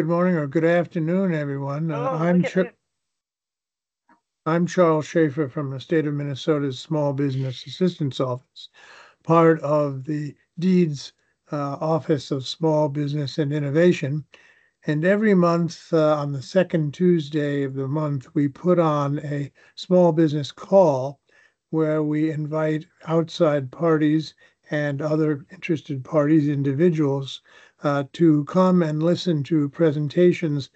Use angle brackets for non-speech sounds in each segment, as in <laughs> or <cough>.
Good morning or good afternoon, everyone. Uh, Oh, I'm look at Char- it. I'm Charles Schaefer from the state of Minnesota's Small Business Assistance Office, part of the Deeds uh, Office of Small Business and Innovation. And every month, uh, on the second Tuesday of the month, we put on a small business call where we invite outside parties and other interested parties, individuals, uh, to come and listen to presentations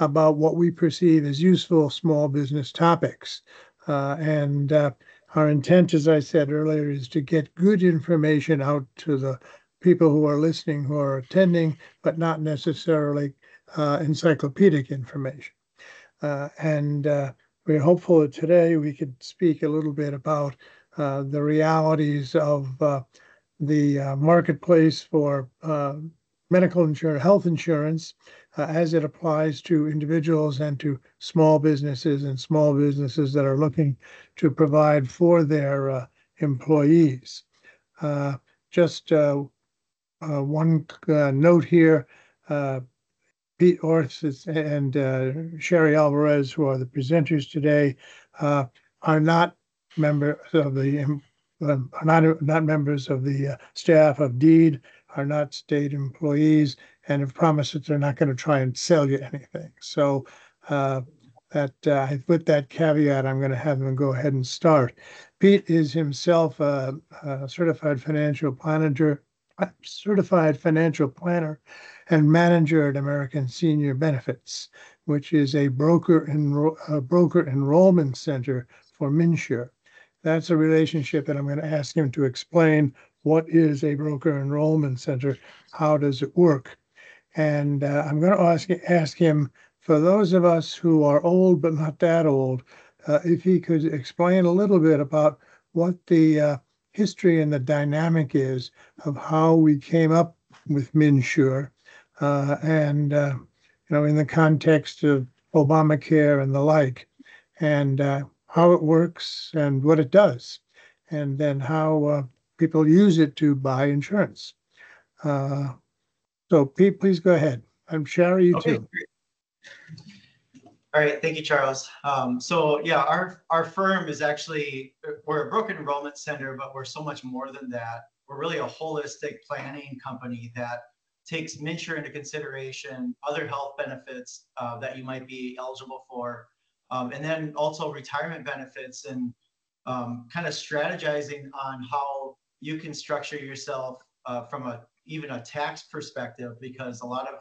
about what we perceive as useful small business topics. Uh, and uh, our intent, as I said earlier, is to get good information out to the people who are listening, who are attending, but not necessarily uh, encyclopedic information. Uh, and uh, we're hopeful that today we could speak a little bit about the realities of the uh, marketplace for uh, medical insurance, health insurance, uh, as it applies to individuals and to small businesses and small businesses that are looking to provide for their uh, employees. Uh, just uh, uh, one uh, note here. Pete Orth and Sherry Alvarez, who are the presenters today, are not members of the um, um, are not not members of the staff of Deed, are not state employees, and have promised that they're not going to try and sell you anything. So uh, that uh, with that caveat, I'm going to have them go ahead and start. Pete is himself a, a certified financial planner, certified financial planner and manager at American Senior Benefits, which is a broker enro- a broker enrollment center for MNsure. That's a relationship that I'm going to ask him to explain what is a broker enrollment center, how does it work, and uh, I'm going to ask ask him for those of us who are old but not that old, uh, if he could explain a little bit about what the uh, history and the dynamic is of how we came up with MNsure uh, and uh, you know in the context of Obamacare and the like, and uh, how it works and what it does, and then how people use it to buy insurance. Uh, so Pete, please go ahead. I'm Sherry, you Okay, too. great. All right, thank you, Charles. Um, so yeah, our, our firm is actually, we're a broker enrollment center, but we're so much more than that. We're really a holistic planning company that takes MNsure into consideration, other health benefits uh, that you might be eligible for, um, and then also retirement benefits and um, kind of strategizing on how you can structure yourself uh, from a even a tax perspective, because a lot of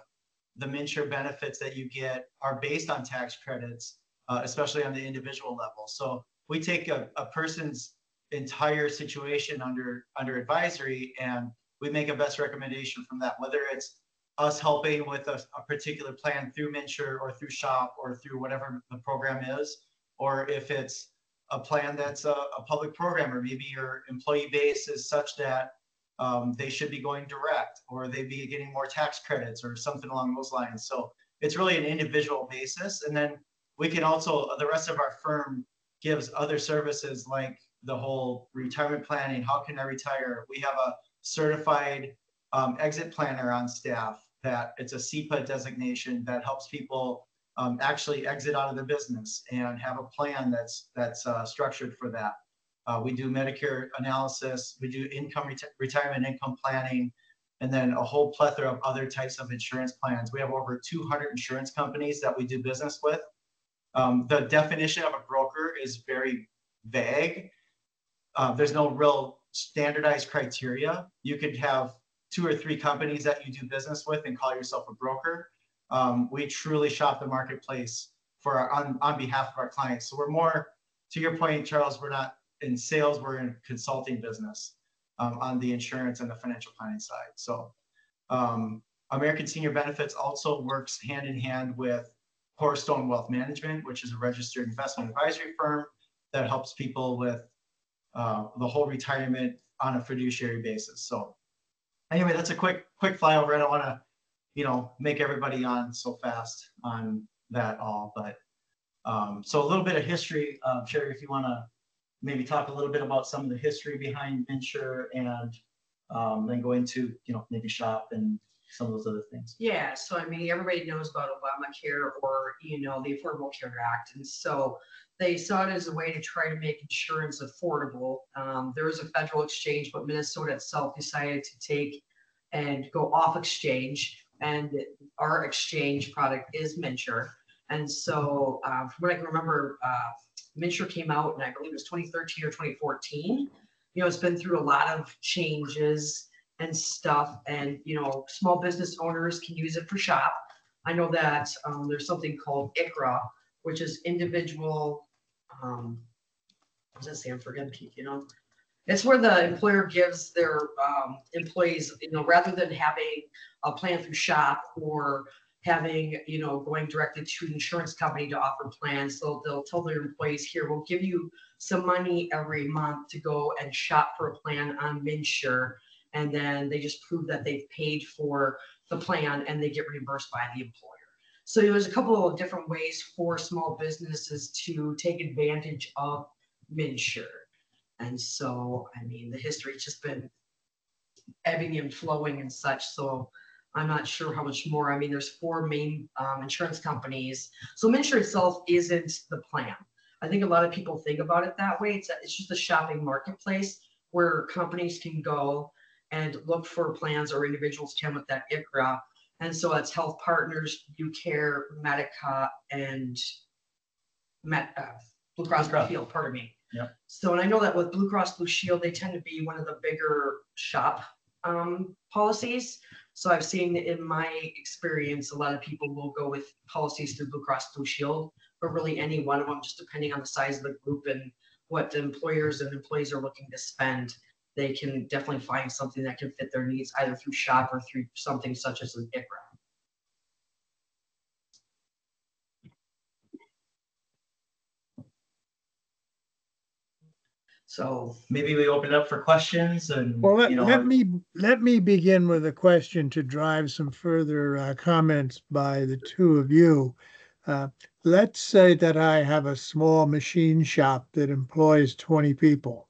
the MNsure benefits that you get are based on tax credits, uh, especially on the individual level. So we take a, a person's entire situation under under advisory and we make a best recommendation from that, whether it's us helping with a, a particular plan through MNsure or through SHOP or through whatever the program is, or if it's a plan that's a, a public program or maybe your employee base is such that um, they should be going direct or they be getting more tax credits or something along those lines. So it's really an individual basis. And then we can also, the rest of our firm gives other services like the whole retirement planning. How can I retire? We have a certified um, exit planner on staff that it's a CEPA designation that helps people um, actually exit out of the business and have a plan that's that's uh, structured for that. Uh, we do Medicare analysis, we do income reti- retirement income planning, and then a whole plethora of other types of insurance plans. We have over 200 insurance companies that we do business with. Um, the definition of a broker is very vague. Uh, there's no real standardized criteria. You could have two or three companies that you do business with and call yourself a broker. Um, we truly shop the marketplace for our, on, on behalf of our clients. So we're more, to your point, Charles, we're not in sales, we're in consulting business um, on the insurance and the financial planning side. So um, American Senior Benefits also works hand in hand with Cornerstone Wealth Management, which is a registered investment advisory firm that helps people with uh, the whole retirement on a fiduciary basis. So anyway, that's a quick quick flyover. And I want to, you know, make everybody on so fast on that all, but um, so a little bit of history, um, Sherry, if you want to maybe talk a little bit about some of the history behind MNsure and um, then go into, you know, maybe shop and some of those other things. Yeah, so I mean, everybody knows about Obamacare or, you know, the Affordable Care Act. And so they saw it as a way to try to make insurance affordable. Um, was a federal exchange, but Minnesota itself decided to take and go off exchange. And our exchange product is MNsure. And so, uh, from what I can remember, uh, came out and I believe it was 2013 or 2014. You know, it's been through a lot of changes and stuff. And, you know, small business owners can use it for shop. I know that um, there's something called ICHRA, which is individual, um, what does that stand for again, Keith, you know? It's where the employer gives their um, employees, you know, rather than having a plan through shop or having, you know, going directly to an insurance company to offer plans. So they'll tell their employees here, we'll give you some money every month to go and shop for a plan on MNsure. And then they just prove that they've paid for the plan and they get reimbursed by the employer. So there's a couple of different ways for small businesses to take advantage of MNsure. And so, I mean, the history's just been ebbing and flowing and such. So I'm not sure how much more. I mean, there's four main um, insurance companies. So MNsure itself isn't the plan. I think a lot of people think about it that way. It's, a, it's just a shopping marketplace where companies can go and look for plans or individuals can with that ICHRA. And so it's Health Partners, UCare, Medica, and Met, uh, Blue Cross Blue Blue Cross. Shield, pardon me. Yep. So, and I know that with Blue Cross Blue Shield, they tend to be one of the bigger shop um, policies. So I've seen in my experience, a lot of people will go with policies through Blue Cross Blue Shield, but really any one of them, just depending on the size of the group and what the employers and employees are looking to spend, they can definitely find something that can fit their needs either through shop or through something such as an ICHRA. So Maybe we open it up for questions and, Well, let, you know, let me, let me begin with a question to drive some further uh, comments by the two of you. Uh, Let's say that I have a small machine shop that employs twenty people.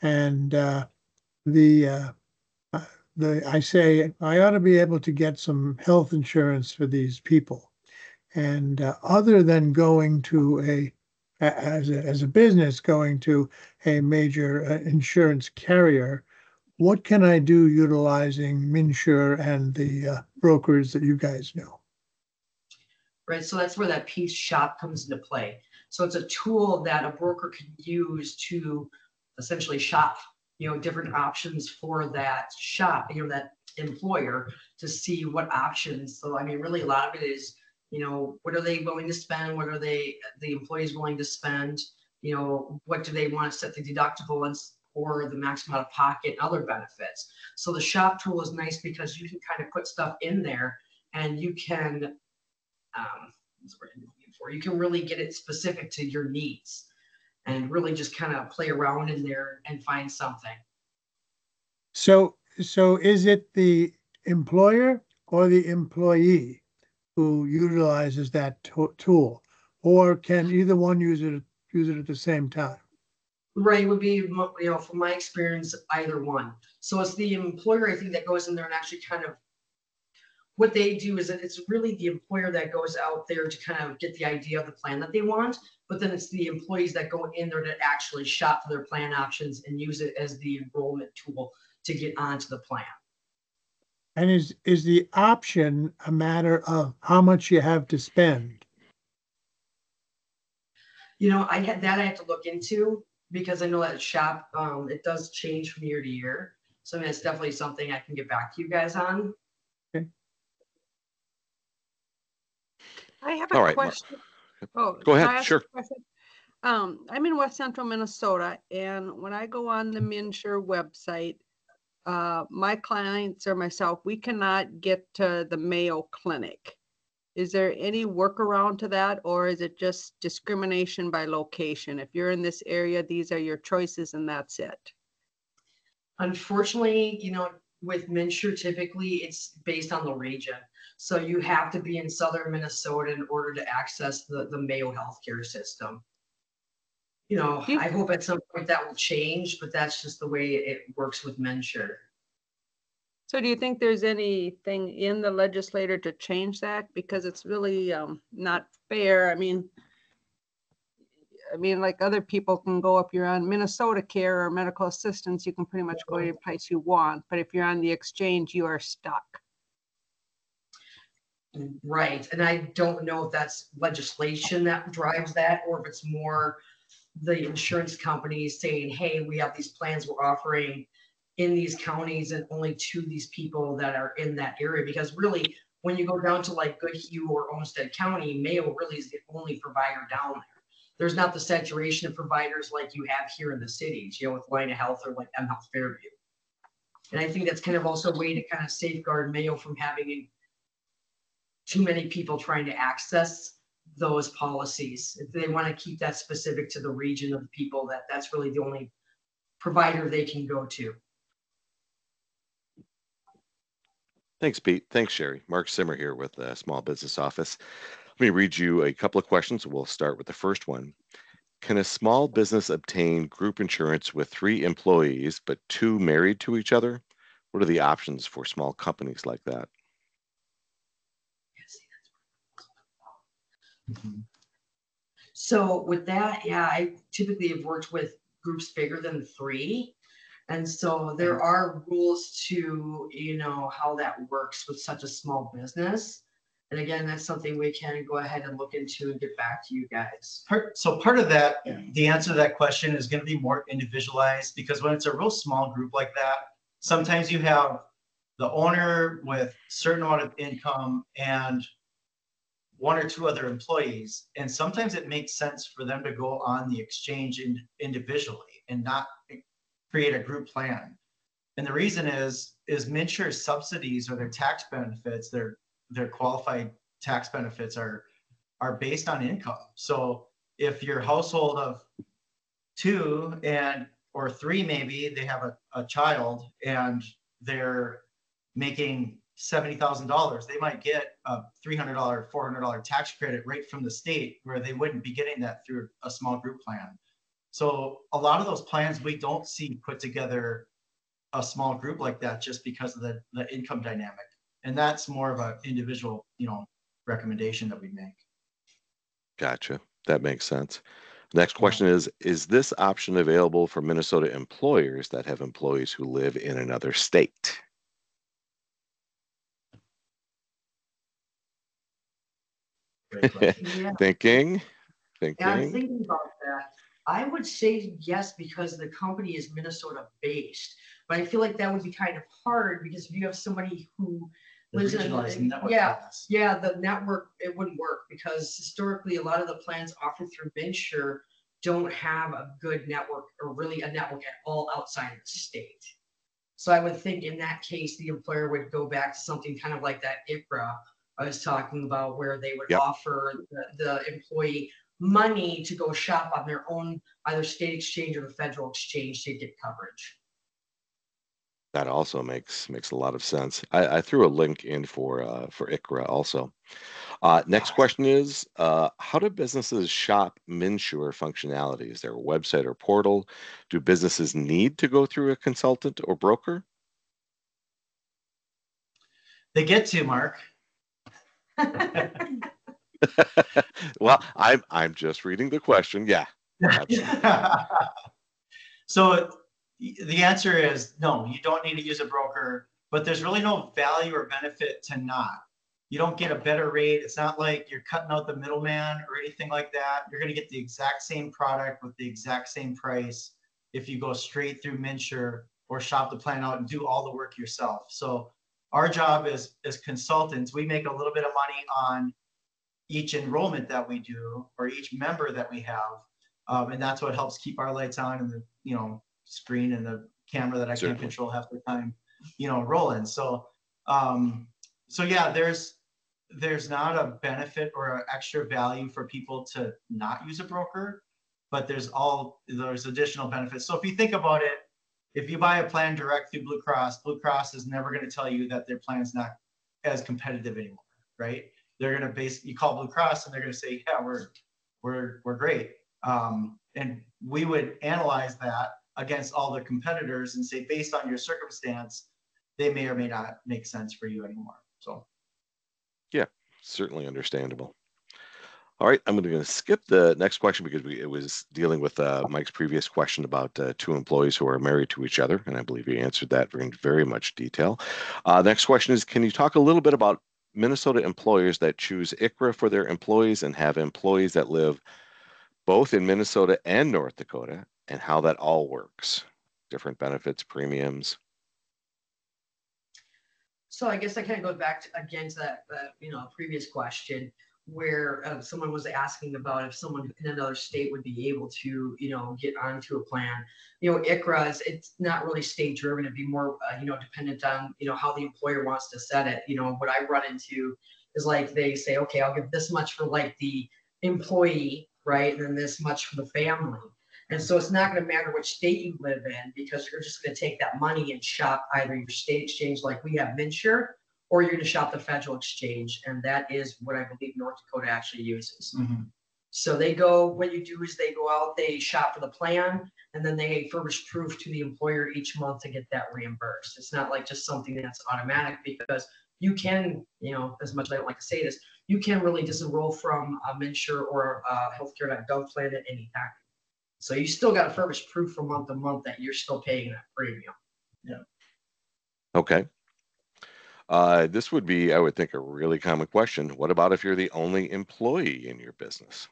And uh, the, uh, uh, the, I say, I ought to be able to get some health insurance for these people. And uh, other than going to a- as a, as a business, going to a major uh, insurance carrier, what can I do utilizing MNsure and the uh, brokers that you guys know? right? So that's where that piece shop comes into play. So it's a tool that a broker can use to essentially shop, you know, different options for that shop, you know, that employer to see what options. So I mean, really a lot of it is, you know, what are they willing to spend? What are they, the employees willing to spend? You know, what do they want to set the deductible and or the maximum out of pocket and other benefits? So the shop tool is nice because you can kind of put stuff in there and you can um, for? You can really get it specific to your needs and really just kind of play around in there and find something. So, so is it the employer or the employee who utilizes that to- tool? Or can either one use it, use it at the same time? Right would be, you know, from my experience, either one. So it's the employer, I think, that goes in there and actually kind of what they do is it's really the employer that goes out there to kind of get the idea of the plan that they want, but then it's the employees that go in there to actually shop for their plan options and use it as the enrollment tool to get onto the plan. And is, is the option a matter of how much you have to spend? You know, I had that I have to look into because I know that shop, um, it does change from year to year. So I mean, it's definitely something I can get back to you guys on. Okay. I have a right, question. Oh, Go ahead, I ask a sure. Um, I'm in West Central Minnesota and when I go on the MNsure website, uh, my clients or myself, we cannot get to the Mayo Clinic. Is there any workaround to that or is it just discrimination by location? If you're in this area, these are your choices and that's it? Unfortunately, you know, with MNsure, typically it's based on the region. So you have to be in southern Minnesota in order to access the, the Mayo healthcare system. You know, I hope at some point that will change, but that's just the way it works with MNsure. So do you think there's anything in the legislator to change that? Because it's really um not fair. I mean, I mean, like other people can go, if you're on Minnesota Care or medical assistance, you can pretty much go any place you want. But if you're on the exchange, you are stuck. Right, and I don't know if that's legislation that drives that, or if it's more the insurance companies saying, hey, we have these plans we're offering in these counties and only to these people that are in that area, because really, when you go down to like Goodhue or Olmsted County, Mayo really is the only provider down there. There's not the saturation of providers like you have here in the cities, you know, with Allina Health or like M Health Fairview. And I think that's kind of also a way to kind of safeguard Mayo from having too many people trying to access those policies. If they want to keep that specific to the region of the people, that that's really the only provider they can go to. Thanks, Pete. Thanks, Sherry. Mark Simmer here with the Small Business Office. Let me read you a couple of questions. We'll start with the first one. Can a small business obtain group insurance with three employees but two married to each other? What are the options for small companies like that? Mm-hmm. So with that, yeah, I typically have worked with groups bigger than three. And so there are rules to, you know, how that works with such a small business. And again, that's something we can go ahead and look into and get back to you guys. Part, so part of that, the answer to that question is gonna be more individualized, because when it's a real small group like that, sometimes you have the owner with certain amount of income and one or two other employees, and sometimes it makes sense for them to go on the exchange in, individually and not create a group plan. And the reason is, is MNsure's subsidies or their tax benefits, their, their qualified tax benefits are, are based on income. So if your household of two and, or three maybe, they have a, a child and they're making seventy thousand dollars, they might get a three hundred dollar, four hundred dollar tax credit right from the state where they wouldn't be getting that through a small group plan. So a lot of those plans, we don't see put together a small group like that just because of the, the income dynamic. And that's more of an individual, you know, recommendation that we make. Gotcha. That makes sense. Next question is Is this option available for Minnesota employers that have employees who live in another state? Great question. <laughs> Yeah. Thinking, Yeah, I'm thinking. thinking about that. I would say yes, because the company is Minnesota based. But I feel like that would be kind of hard because if you have somebody who The lives in, regionalized network yeah, plans. yeah, the network, it wouldn't work because historically, a lot of the plans offered through MNsure don't have a good network or really a network at all outside of the state. So I would think in that case, the employer would go back to something kind of like that ICHRA I was talking about where they would Yep. offer the, the employee money to go shop on their own, either state exchange or the federal exchange to get coverage. That also makes makes a lot of sense. I, I threw a link in for uh, for ICHRA also. Uh, next question is uh, How do businesses shop MNsure functionality? Is there a website or portal? Do businesses need to go through a consultant or broker? They get to, Mark. <laughs> well, I'm I'm just reading the question. Yeah, <laughs> So the answer is no, you don't need to use a broker, but there's really no value or benefit to not. You don't get a better rate. It's not like you're cutting out the middleman or anything like that. You're gonna get the exact same product with the exact same price if you go straight through MNsure or shop the plan out and do all the work yourself. So our job is as consultants, we make a little bit of money on each enrollment that we do or each member that we have. Um, and that's what helps keep our lights on and the, you know, screen and the camera that I Certainly. can't control half the time, you know, rolling. So, um, so yeah, there's, there's not a benefit or an extra value for people to not use a broker, but there's all, there's additional benefits. So if you think about it, if you buy a plan direct through Blue Cross, Blue Cross is never going to tell you that their plan's not as competitive anymore, right? They're going to base, you call Blue Cross and they're going to say, yeah, we're, we're, we're great. Um, and we would analyze that against all the competitors and say, based on your circumstance, they may or may not make sense for you anymore. So. Yeah, certainly understandable. All right, I'm going to skip the next question because we, it was dealing with uh, Mike's previous question about uh, two employees who are married to each other, and I believe you answered that in very much detail. Uh, next question is, can you talk a little bit about Minnesota employers that choose ICHRA for their employees and have employees that live both in Minnesota and North Dakota, and how that all works? Different benefits, premiums. So I guess I kind of go back to, again to that, uh, you know, previous question where uh, someone was asking about if someone in another state would be able to, you know, get onto a plan. You know, ICHRA is, it's not really state driven. It'd be more, uh, you know, dependent on, you know, how the employer wants to set it. You know, what I run into is like they say, okay, I'll give this much for like the employee, right? And then this much for the family. And so it's not going to matter which state you live in because you're just going to take that money and shop either your state exchange like we have MNsure or you're going to shop the federal exchange. And that is what I believe North Dakota actually uses. Mm-hmm. So they go, what you do is they go out, they shop for the plan, and then they furnish proof to the employer each month to get that reimbursed. It's not like just something that's automatic because you can, you know, as much as I don't like to say this, you can really disenroll from a MNsure or a healthcare.gov plan at any time. So you still got to furnish proof from month to month that you're still paying that premium. Yeah. Okay. Uh, this would be, I would think, a really common question. What about if you're the only employee in your business?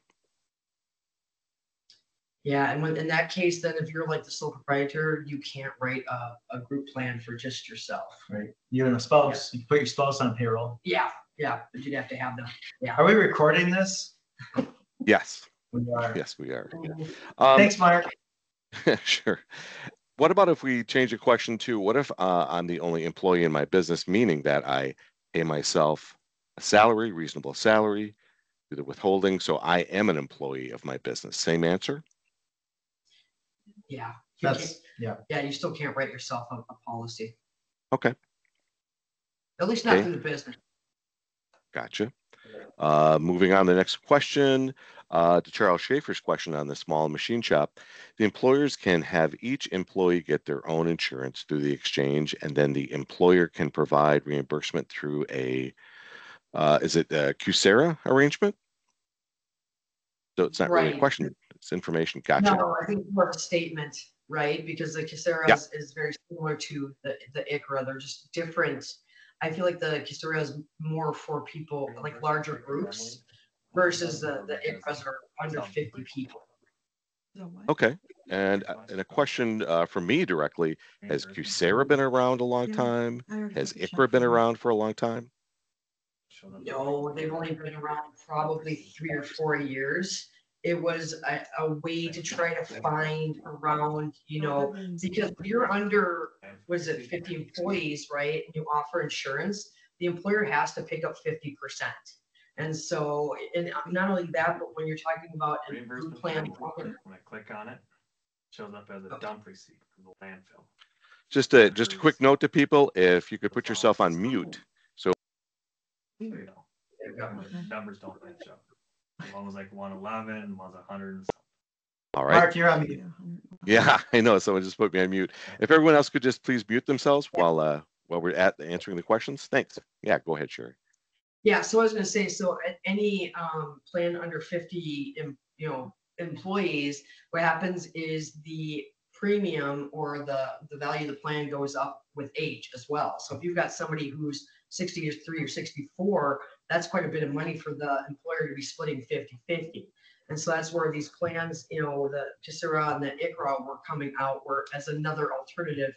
Yeah, and when, in that case, then if you're like the sole proprietor, you can't write a, a group plan for just yourself. Right. You and a spouse, you put your spouse on payroll. Yeah, yeah, but you'd have to have them. Yeah. Are we recording this? Yes, We are. yes, we are. yeah. Um, Thanks, Mark. <laughs> Sure. What about if we change the question to, what if uh, I'm the only employee in my business, meaning that I pay myself a salary, reasonable salary, do the withholding, so I am an employee of my business? Same answer? Yeah. That's, yeah. Yeah, you still can't write yourself a, a policy, Okay, at least not Okay. through the business. gotcha. Uh, moving on to the next question, uh, to Charles Schaefer's question on the small machine shop. The employers can have each employee get their own insurance through the exchange, and then the employer can provide reimbursement through a, uh, is it a QSEHRA arrangement? So it's not really a question, it's information. Gotcha. No, I think more of a statement, right? Because the QSEHRA Yeah. is, very similar to the, the ICHRA. They're just different. I feel like the QSEHRA is more for people, like larger groups versus the, the ICHRAs are under fifty people. Okay, and, and a question, uh, from me directly, has QSEHRA been around a long time? Has ICHRA been around for a long time? No, they've only been around probably three or four years. It was a, a way to try to find around, you know, because you're under, was it fifty employees, right? And you offer insurance, the employer has to pick up fifty percent. And so, and not only that, but when you're talking about a Reimbursement plan, plan, when I click on it, shows up as a dump receipt from the landfill. Just a, just a quick note to people, if you could put yourself on mute. So, you know, the Numbers don't match up. One was like one eleven, one's a hundred and something. All right, Mark, you're on mute. yeah, I know, someone just put me on mute. If everyone else could just please mute themselves while, uh, while we're at answering the questions, thanks. Yeah, go ahead, Sherry. Yeah, so I was gonna say, so at any um plan under fifty, em- you know, employees, what happens is the premium or the the value of the plan goes up with age as well. So if you've got somebody who's sixty-three or sixty-four, that's quite a bit of money for the employer to be splitting 50-50. And so that's where these plans, you know, the QSEHRA and the ICHRA were coming out were as another alternative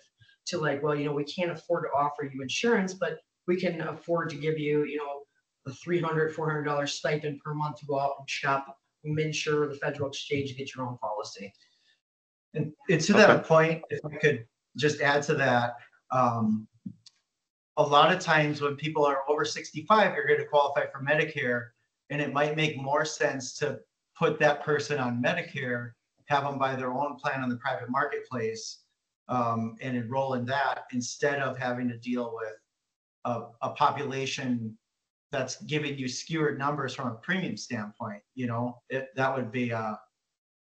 to like, well, you know, we can't afford to offer you insurance, but we can afford to give you, you know, a three hundred, four hundred dollar $400 stipend per month to go out and shop, MNsure, the federal exchange, and get your own policy. And, and to that point, if I could just add to that, um, a lot of times when people are over sixty-five, you're gonna qualify for Medicare. And it might make more sense to put that person on Medicare, have them buy their own plan on the private marketplace. Um, and enroll in that instead of having to deal with a, a population that's giving you skewered numbers from a premium standpoint, you know, it, that would be a,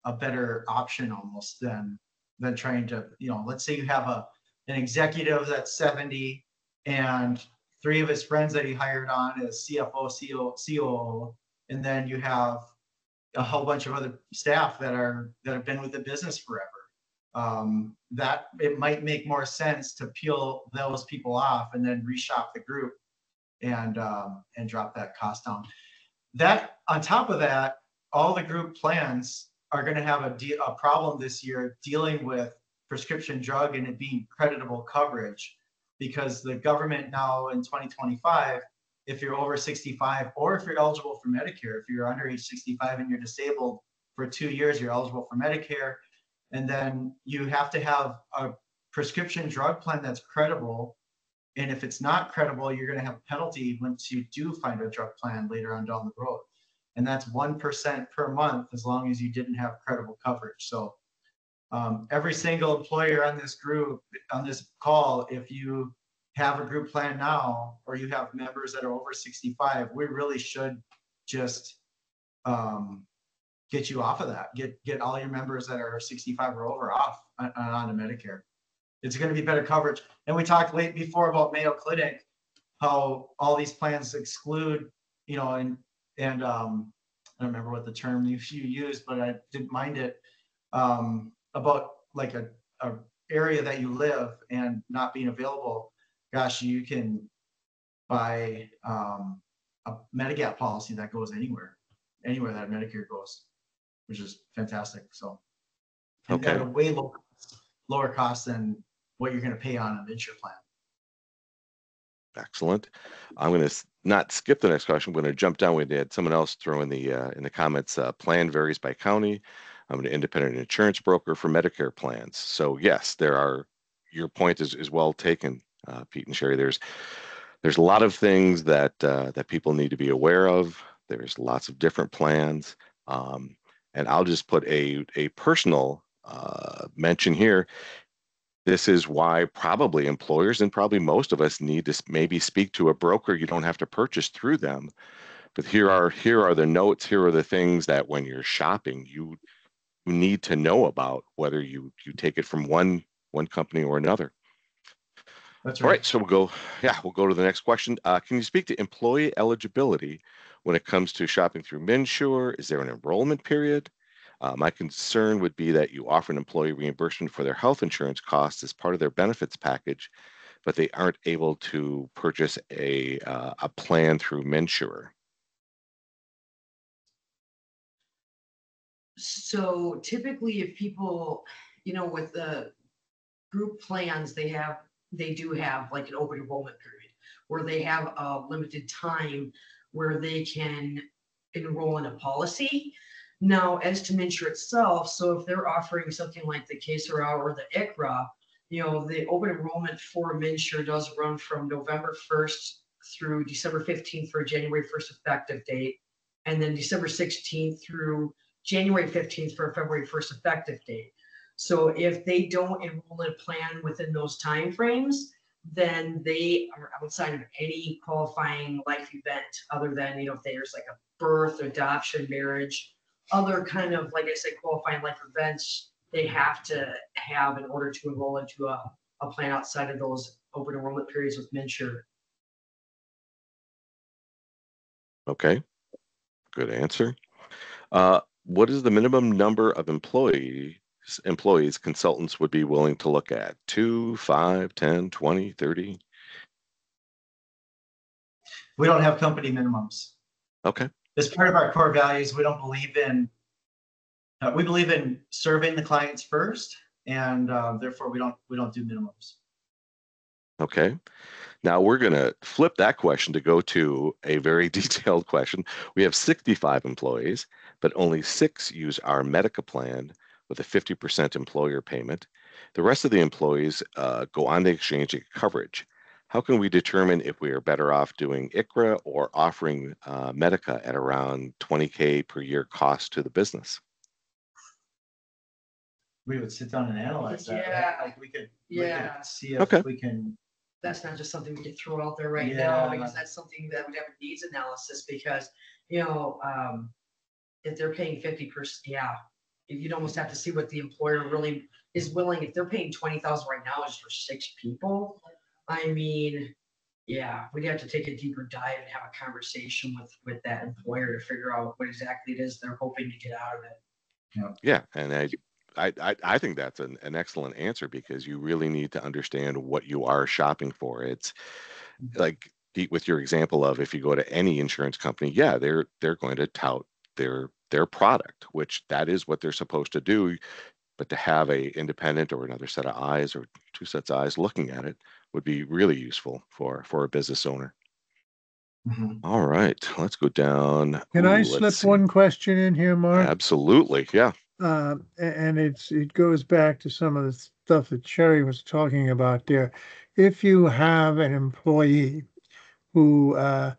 a better option almost than, than trying to, you know, let's say you have a, an executive that's seventy and three of his friends that he hired on as CFO, CO, COO, and then you have a whole bunch of other staff that are, that have been with the business forever. Um, that it might make more sense to peel those people off and then reshop the group and, um, and drop that cost down. That, on top of that, all the group plans are gonna have a de- a problem this year dealing with prescription drug and it being creditable coverage. Because the government now in twenty twenty-five, if you're over sixty-five, or if you're eligible for Medicare, if you're under age sixty-five and you're disabled for two years, you're eligible for Medicare. And then you have to have a prescription drug plan that's credible. And if it's not credible, you're gonna have a penalty once you do find a drug plan later on down the road. And that's one percent per month as long as you didn't have credible coverage. So um, every single employer on this group, on this call, if you have a group plan now, or you have members that are over sixty-five, we really should just um, get you off of that, get, get all your members that are sixty-five or over off on, on to Medicare. It's gonna be better coverage. And we talked late before about Mayo Clinic, how all these plans exclude, you know, and, and, um, I don't remember what the term you, you used, but I didn't mind it. Um, about like a, a area that you live and not being available, gosh, you can buy, um, a Medigap policy that goes anywhere, anywhere that Medicare goes, which is fantastic, so. And at a way low, lower cost than what you're gonna pay on an insurance plan. Excellent. I'm going to not skip the next question. I'm going to jump down. We had someone else throw in the uh, in the comments. Uh, plan varies by county. I'm an independent insurance broker for Medicare plans. So yes, there are. Your point is is well taken, uh, Pete and Sherry. There's there's a lot of things that uh, that people need to be aware of. There's lots of different plans, um, and I'll just put a a personal uh, mention here this is why probably employers and probably most of us need to maybe speak to a broker. You don't have to purchase through them. But here are here are the notes, here are the things that when you're shopping, you you need to know about whether you you take it from one one company or another. That's right. All right, so we'll go, yeah, we'll go to the next question. Uh, can you speak to employee eligibility when it comes to shopping through MNsure? Is there an enrollment period? Uh, my concern would be that you offer an employee reimbursement for their health insurance costs as part of their benefits package, but they aren't able to purchase a, uh, a plan through MNsure. So typically if people, you know, with the group plans, they have, they do have like an open enrollment period where they have a limited time where they can enroll in a policy. Now, as to MNsure itself, so if they're offering something like the QSEHRA or the ICHRA, you know, the open enrollment for MNsure does run from November first through December fifteenth for a January first effective date. And then December sixteenth through January fifteenth for a February first effective date. So if they don't enroll in a plan within those timeframes, then they are outside of any qualifying life event other than, you know, if there's like a birth, adoption, marriage, other kind of, like I said, qualifying life events, they have to have in order to enroll into a, a plan outside of those open enrollment periods with MNsure. Okay, good answer. Uh, what is the minimum number of employees employees consultants would be willing to look at? Two, five, 10, 20, 30? We don't have company minimums. Okay, as part of our core values, we don't believe in, uh, we believe in serving the clients first, and uh, therefore we don't we don't do minimums. okay. Now we're going to flip that question to go to a very <laughs> detailed question. We have 65 employees, but only six use our Medica plan with a 50% employer payment. The rest of the employees uh, go on the exchange coverage. How can we determine if we are better off doing ICHRA or offering uh, Medica at around 20K per year cost to the business? We would sit down and analyze that. right? Yeah. Like we could, we Yeah. could see if Okay. we can, That's not just something we could throw out there right now, Yeah. because that's something that would have a needs analysis, because, you know, um, if they're paying fifty percent, yeah, you'd almost have to see what the employer really is willing, if they're paying twenty thousand right now just for six people, I mean, Yeah, we'd have to take a deeper dive and have a conversation with, with that employer to figure out what exactly it is they're hoping to get out of it. Yeah, and I, I, I, I think that's an, an excellent answer because you really need to understand what you are shopping for. It's mm-hmm. like the- with your example of if you go to any insurance company, yeah, they're they're going to tout their their product, which that is what they're supposed to do. But to have a independent or another set of eyes or two sets of eyes looking at it would be really useful for for a business owner. Mhm. All right, let's go down. Can Ooh, I slip see. one question in here, Mark? Absolutely, yeah. Uh, and it's, it goes back to some of the stuff that Sherry was talking about there. If you have an employee who, uh,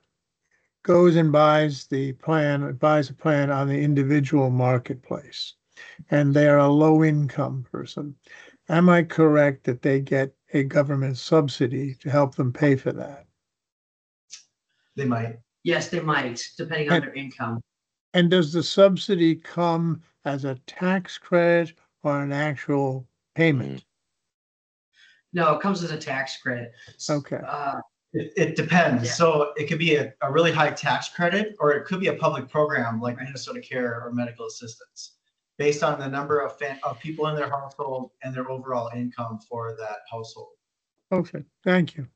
goes and buys the plan, buys a plan on the individual marketplace, and they are a low-income person, am I correct that they get a government subsidy to help them pay for that? They might. Yes, they might, depending on And- their income. And does the subsidy come as a tax credit or an actual payment? No, it comes as a tax credit. S- Okay. Uh, It, it depends. Yeah. So it could be a, a really high tax credit, or it could be a public program like Minnesota Care or medical assistance. Based on the number of fan, of people in their household and their overall income for that household. Okay, thank you.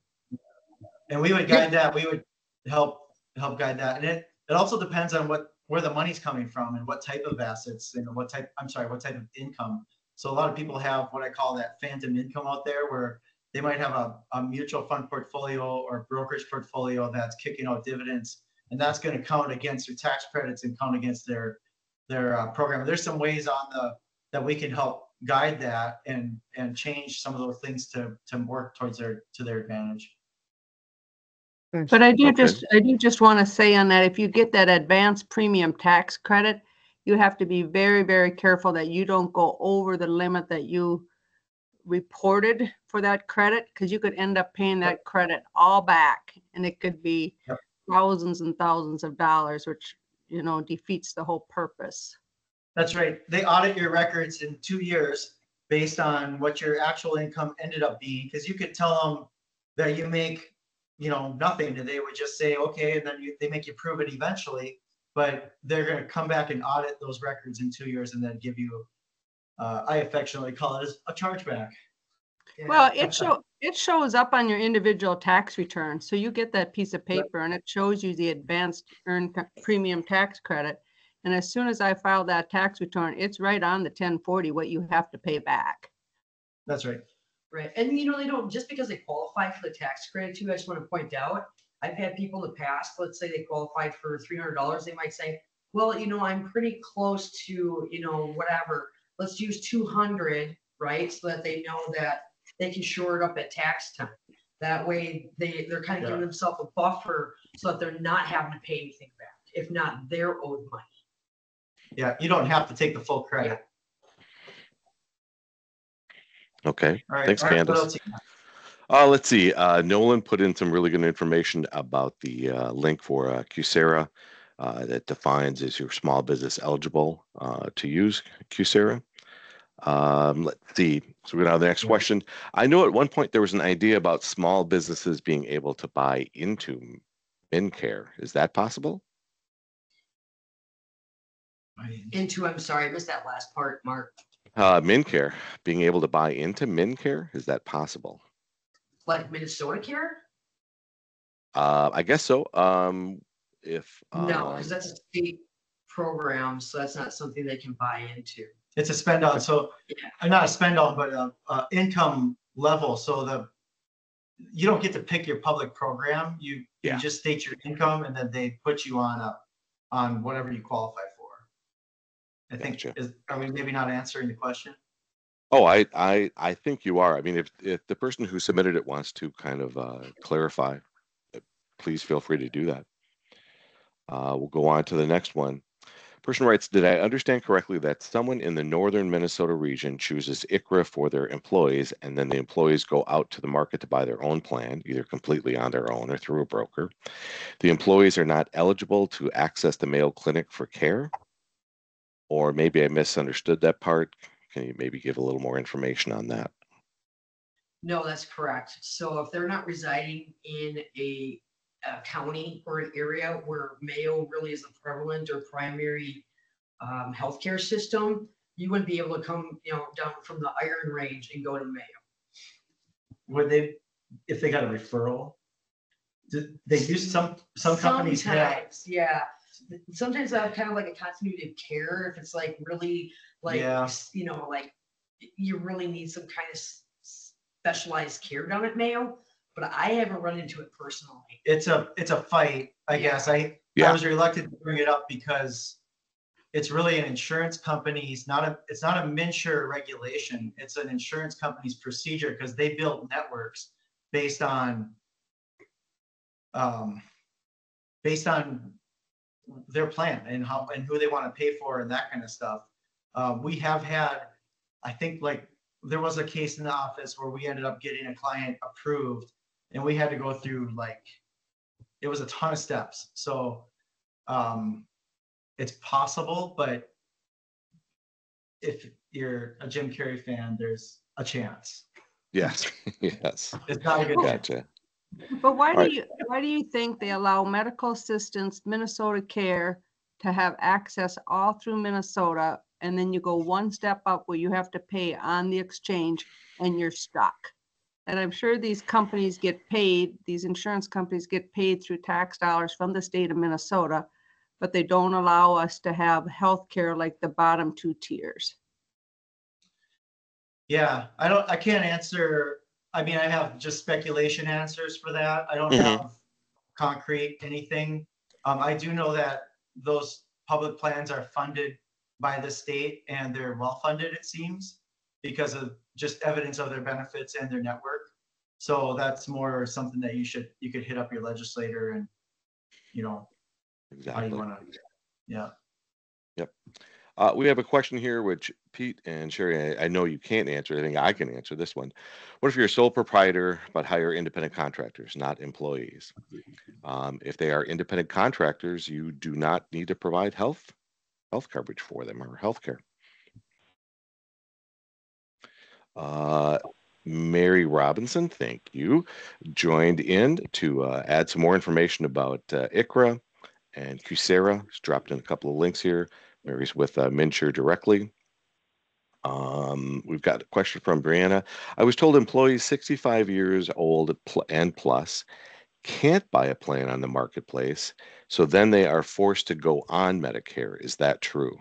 And we would guide that, we would help, help guide that. And it, it also depends on what, where the money's coming from and what type of assets and what type, I'm sorry, what type of income. So a lot of people have what I call that phantom income out there where they might have a, a mutual fund portfolio or brokerage portfolio that's kicking out dividends. And that's gonna count against their tax credits and count against their, their uh, program. There's some ways on the, that we can help guide that and, and change some of those things to, to work towards their, to their advantage. But I do Okay. just, I do just want to say on that, if you get that advanced premium tax credit, you have to be very, very careful that you don't go over the limit that you reported for that credit, because you could end up paying that credit all back, and it could be Yep. thousands and thousands of dollars, which, you know, defeats the whole purpose. That's right. They audit your records in two years based on what your actual income ended up being, because you could tell them that you make, you know, nothing, and they would just say, okay, and then you, they make you prove it eventually. But they're gonna come back and audit those records in two years and then give you, uh, I affectionately call it a chargeback. Yeah. Well, it show, it shows up on your individual tax return, so you get that piece of paper and it shows you the advanced earned co- premium tax credit. And as soon as I file that tax return, it's right on the ten forty, what you have to pay back. That's right. Right, and you know, they don't, just because they qualify for the tax credit too, I just want to point out, I've had people in the past, let's say they qualified for three hundred dollars, they might say, well, you know, I'm pretty close to, you know, whatever, let's use two hundred, right? So that they know that they can shore it up at tax time. That way, they, they're kind of giving themselves a buffer so that they're not having to pay anything back, if not their owed money. Yeah, you don't have to take the full credit. Okay. All right. Thanks, Mark, what Candace. else you got? Uh, let's see. Uh, Nolan put in some really good information about the uh, link for uh, QSEHRA uh, that defines is your small business eligible uh, to use QSEHRA. Um, let's see. So we're going to have the next question. I know at one point there was an idea about small businesses being able to buy into MNCare. Is that possible? Into, I'm sorry, I missed that last part, Mark, Uh, MNCare, being able to buy into MNCare, is that possible? like Minnesota Care? Uh, I guess so. Um, if No, because um, that's a state program, so that's not something they can buy into. It's a spend on, so, uh, not a spend on, but a, a income level, so the, you don't get to pick your public program, you, Yeah. you just state your income and then they put you on a, on whatever you qualify for. I think, Gotcha. is, are we maybe not answering the question? Oh, I, I, I think you are. I mean, if, if the person who submitted it wants to kind of uh, clarify, uh, please feel free to do that. Uh, we'll go on to the next one. Person writes, did I understand correctly that someone in the northern Minnesota region chooses ICHRA for their employees and then the employees go out to the market to buy their own plan, either completely on their own or through a broker? The employees are not eligible to access the Mayo Clinic for care? Or maybe I misunderstood that part. Can you maybe give a little more information on that? No, that's correct. So if they're not residing in a, a county or an area where Mayo really is the prevalent or primary um, healthcare system, you wouldn't be able to come, you know, down from the Iron Range and go to Mayo. Would they, if they got a referral? Do They do some, some companies have, Sometimes, Yeah, sometimes I have kind of like a continuity of care if it's like really like, Yeah. you know, like you really need some kind of s- specialized care down at Mayo, but I haven't run into it personally. it's a, it's a fight, I Yeah. guess. I, I was reluctant to bring it up because it's really an insurance company's, not a, it's not a MNsure regulation. It's an insurance company's procedure because they build networks based on um, based on their plan and how, and who they want to pay for and that kind of stuff. Um, we have had, I think like, there was a case in the office where we ended up getting a client approved and we had to go through like, it was a ton of steps. So, um, it's possible, but if you're a Jim Carrey fan, there's a chance. Yes, <laughs> yes, It's not a good chance. gotcha. But why Right. do you, why do you think they allow medical assistance Minnesota Care to have access all through Minnesota? And then you go one step up where you have to pay on the exchange and you're stuck. And I'm sure these companies get paid, these insurance companies get paid through tax dollars from the state of Minnesota, but they don't allow us to have healthcare like the bottom two tiers. Yeah, I don't, I can't answer, I mean, I have just speculation answers for that. I don't Mhm. have concrete anything. Um, I do know that those public plans are funded by the state and they're well-funded, it seems, because of just evidence of their benefits and their network. So that's more something that you should, you could hit up your legislator and, you know, how you Exactly. wanna, yeah. Uh, we have a question here, which Pete and Sherry, I, I know you can't answer. I think I can answer this one. What if you're a sole proprietor but hire independent contractors, not employees? Um, if they are independent contractors, you do not need to provide health, health coverage for them or health care. Uh, Mary Robinson, thank you, joined in to uh, add some more information about uh, ICHRA and QSEHRA. She's dropped in a couple of links here. Mary's with uh, directly. Um, we've got a question from Brianna. I was told employees 65 years old and plus can't buy a plan on the marketplace, so then they are forced to go on Medicare. Is that true?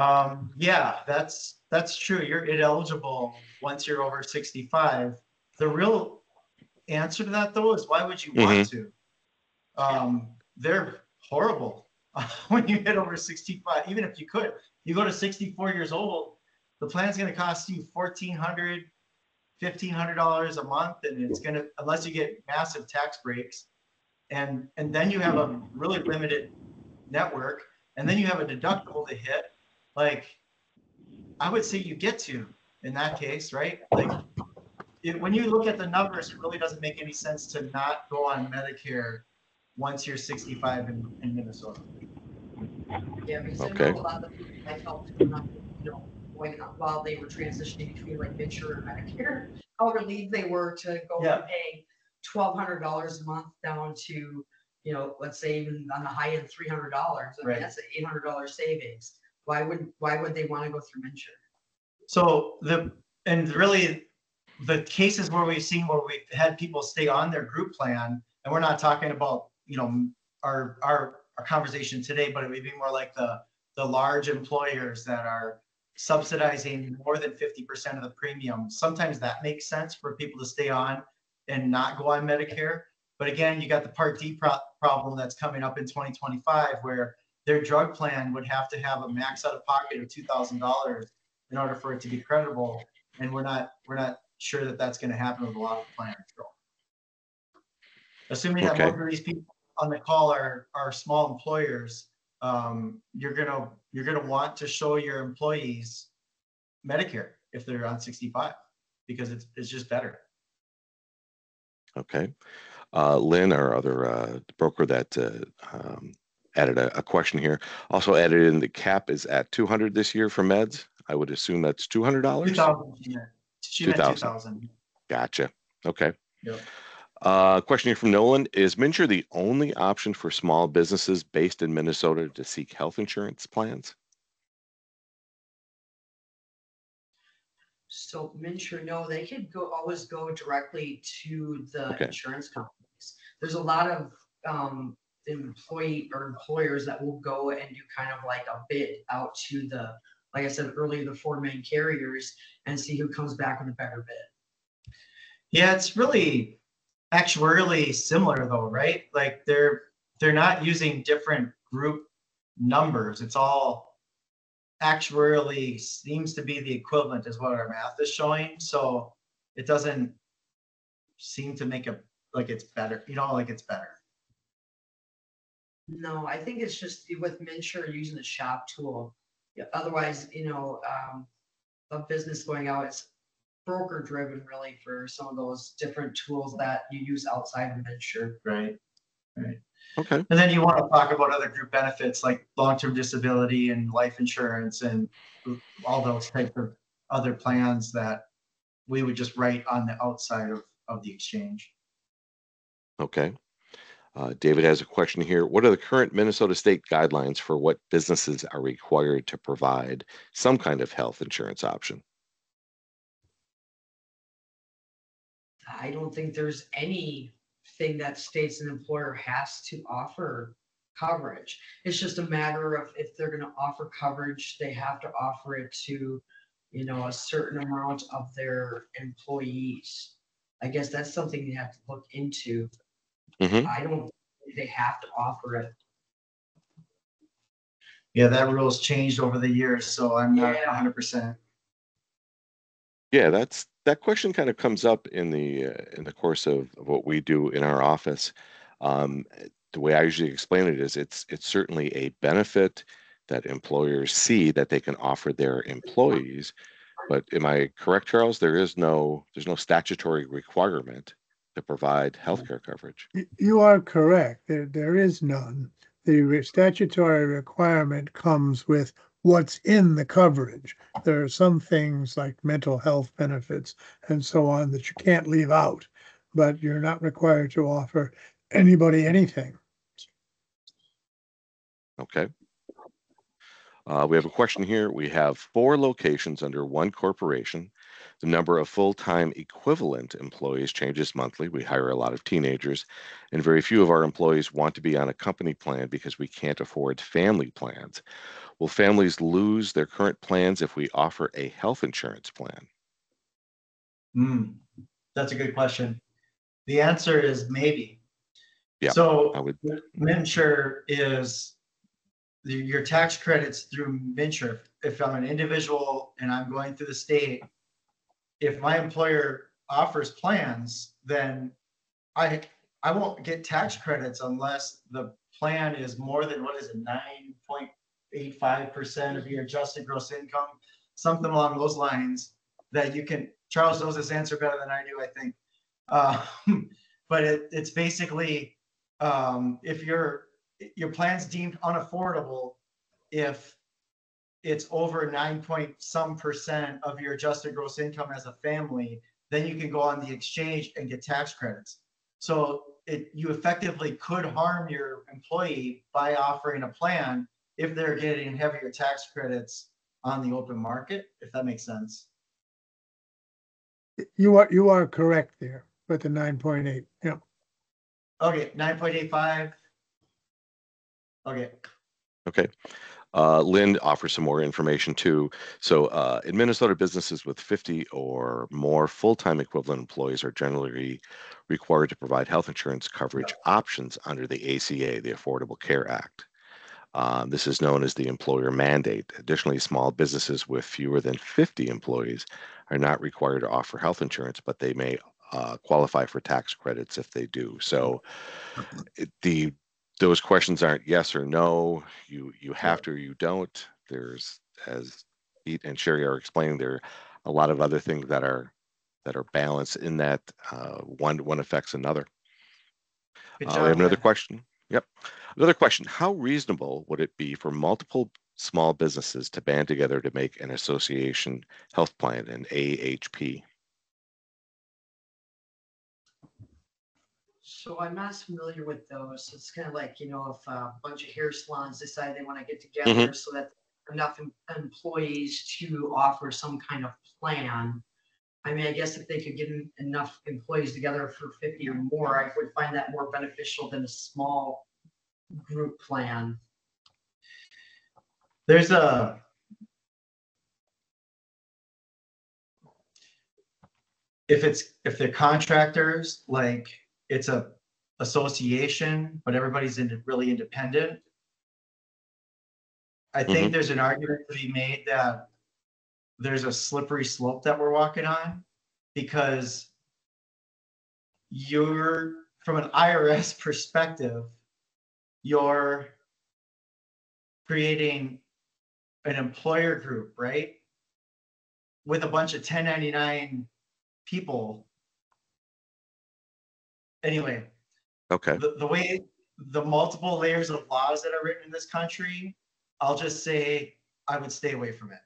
Um, yeah, that's, that's true. You're ineligible once you're over sixty-five. The real answer to that though is why would you want to? Um, they're horrible <laughs> when you hit over sixty-five, even if you could. You go to sixty-four years old, the plan's gonna cost you fourteen hundred, fifteen hundred dollars a month and it's gonna, unless you get massive tax breaks. And, and then you have a really limited network and then you have a deductible to hit like I would say you get to in that case, right? Like it, when you look at the numbers, it really doesn't make any sense to not go on Medicare once you're 65 in, in Minnesota. Yeah, because I Okay. know a lot of the people I helped, you know, going up while they were transitioning between like Venture and Medicare, how relieved they were to go Yeah. from paying twelve hundred dollars a month down to, you know, let's say even on the high end, three hundred dollars. I Right. that's an eight hundred dollar savings. Why would, why would they want to go through Venture? So the, and really, the cases where we've seen where we've had people stay on their group plan, and we're not talking about, you know, our, our, our conversation today, but it would be more like the, the large employers that are subsidizing more than fifty percent of the premium. Sometimes that makes sense for people to stay on and not go on Medicare. But again, you got the Part D pro- problem that's coming up in twenty twenty-five where their drug plan would have to have a max out of pocket of two thousand dollars in order for it to be credible. And we're not, we're not sure that that's gonna happen with a lot of plans. Assuming that most of these people on the call are, are small employers, um, you're gonna, you're gonna want to show your employees Medicare if they're on sixty-five, because it's, it's just better. Okay. Uh, Lynn, our other uh, broker that uh, um, added a, a question here, also added in the cap is at 200 this year for meds. I would assume that's Two $200. thousand, She meant two 2000. Gotcha. Okay. Yep. Uh, question here from Nolan. Is MNsure the only option for small businesses based in Minnesota to seek health insurance plans? So MNsure, no, they could go, always go directly to the Okay. insurance companies. There's a lot of, um, employee or employers that will go and do kind of like a bid out to the, like I said earlier, the four main carriers and see who comes back with a better bid. Yeah, it's really actuarially similar though, right? Like they're, they're not using different group numbers. It's all actuarially seems to be the equivalent is what our math is showing. So it doesn't seem to make a, like it's better, you know, like it's better. No, I think it's just with MNsure using the shop tool. Yeah, otherwise, you know, um, a business going out, it's broker driven really for some of those different tools that you use outside of MNsure. Right, right. Okay. And then you want to talk about other group benefits like long-term disability and life insurance and all those types of other plans that we would just write on the outside of, of the exchange. Okay. Uh, David has a question here. What are the current Minnesota state guidelines for what businesses are required to provide some kind of health insurance option? I don't think there's anything that states an employer has to offer coverage. It's just a matter of if they're gonna offer coverage, they have to offer it to, you know, a certain amount of their employees. I guess that's something you have to look into. Mhm. I don't, think they have to offer it. Yeah, that rule's changed over the years, so I'm not Yeah. hundred percent. Yeah, that's that question kind of comes up in the uh, in the course of, of what we do in our office. Um, the way I usually explain it is it's it's certainly a benefit that employers see that they can offer their employees. But am I correct, Charles? There is no there's no statutory requirement to provide healthcare coverage. You are correct. There, there is none. The statutory requirement comes with what's in the coverage. There are some things like mental health benefits and so on that you can't leave out, but you're not required to offer anybody anything. Okay. Uh, we have a question here. We have four locations under one corporation. The number of full-time equivalent employees changes monthly. We hire a lot of teenagers, and very few of our employees want to be on a company plan because we can't afford family plans. Will families lose their current plans if we offer a health insurance plan? Hmm, that's a good question. The answer is maybe. Yeah, So I would, MNsure is your tax credits through MNsure. If I'm an individual and I'm going through the state, if my employer offers plans, then I, I won't get tax credits unless the plan is more than, what is it, nine point eight five percent of your adjusted gross income, something along those lines that you can, Charles knows this answer better than I do, I think. Uh, <laughs> but it, it's basically, um, if your, your plan's deemed unaffordable, if it's over nine point some percent of your adjusted gross income as a family, then you can go on the exchange and get tax credits. So it, you effectively could harm your employee by offering a plan if they're getting heavier tax credits on the open market, if that makes sense. You are, you are correct there but the nine point eight. Yeah. Okay, nine point eight five. Okay, okay. Uh, Lynn offers some more information too. So uh, in Minnesota, businesses with 50 or more full-time equivalent employees are generally required to provide health insurance coverage options under the ACA, the Affordable Care Act. Um, this is known as the employer mandate. Additionally, small businesses with fewer than 50 employees are not required to offer health insurance, but they may uh, qualify for tax credits if they do. So the those questions aren't yes or no. You you have to or you don't. There's as Pete and Sherry are explaining, there are a lot of other things that are that are balanced in that uh, one one affects another. good Uh, job. we have another Lynn. question. Yep. Another question. How reasonable would it be for multiple small businesses to band together to make an association health plan, an AHP? So I'm not familiar with those. It's kind of like, you know, if a bunch of hair salons decide they want to get together mm-hmm. so that enough em- employees to offer some kind of plan. I mean, I guess if they could get en- enough employees together for fifty or more, I would find that more beneficial than a small group plan. There's a. If it's, if they're contractors, like it's a association, but everybody's in really independent. I think Mhm. there's an argument to be made that there's a slippery slope that we're walking on because you're, from an IRS perspective, you're creating an employer group, right? With a bunch of ten ninety-nine people. Anyway, Okay, the, the way, the multiple layers of laws that are written in this country, I'll just say I would stay away from it.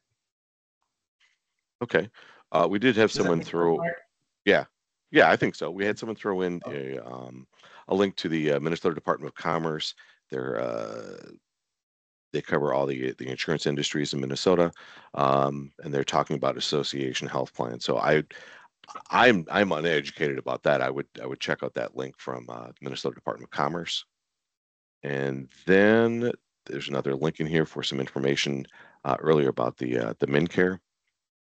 okay. Uh, we did have Does that someone make sense, throw, Mark? yeah, I think so. We had someone throw in a, um, a link to the uh, Minnesota Department of Commerce. They're, uh, they cover all the, the insurance industries in Minnesota. Um, and they're talking about association health plans. So I, I'm, I'm uneducated about that. I would, I would check out that link from, uh, Minnesota Department of Commerce. And then there's another link in here for some information, uh, earlier about the, uh, the MNCare.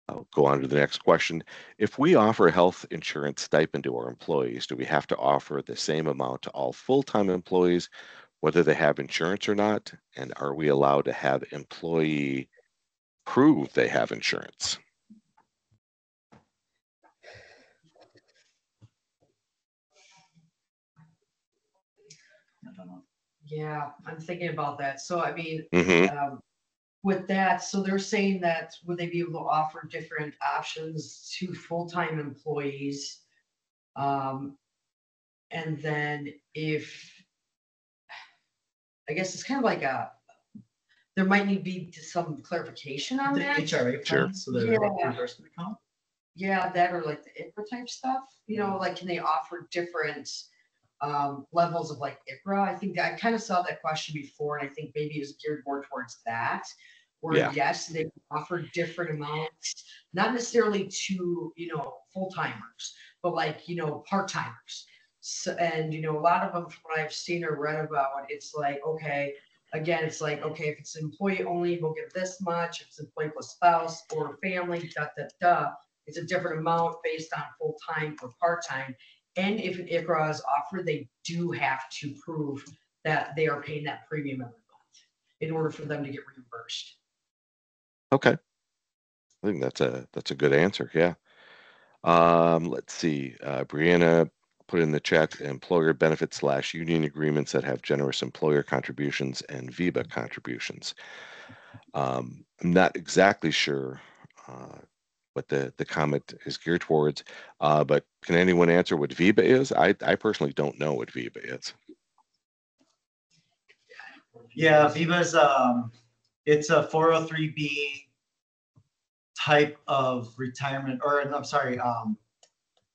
I'll go on to the next question. If we offer health insurance stipend to our employees, do we have to offer the same amount to all full-time employees, whether they have insurance or not? And are we allowed to have employee prove they have insurance? I don't know. Yeah, I'm thinking about that. So I mean, hmm um, with that, so they're saying that would they be able to offer different options to full-time employees? Um, and then if, I guess it's kind of like a, there might need to be some clarification on The that. HRA Sure. plan, so the Yeah. reimbursement account. Yeah, that or like the ICHRA type stuff, you know, like can they offer different um levels of like ICHRA? I think I kind of saw that question before and I think maybe it was geared more towards that. Where Yeah. yes, they offer different amounts, not necessarily to, you know, full timers, but like, you know, part timers. So, and you know, a lot of them from what I've seen or read about, it's like, okay, again, it's like, okay, if it's employee only, we'll get this much, if it's employee plus spouse or family, da, da, da. It's a different amount based on full-time or part-time. And if an ICHRA is offered, they do have to prove that they are paying that premium every month in order for them to get reimbursed. Okay. I think that's a, that's a good answer. Yeah. Um, let's see, uh, Brianna put in the chat employer benefits slash union agreements that have generous employer contributions and VEBA contributions. Um, I'm not exactly sure, uh, what the, the comment is geared towards, uh, but can anyone answer what VEBA is? I, I personally don't know what VEBA is. Yeah, VEBA's, um, it's a four oh three B type of retirement, or I'm sorry, um,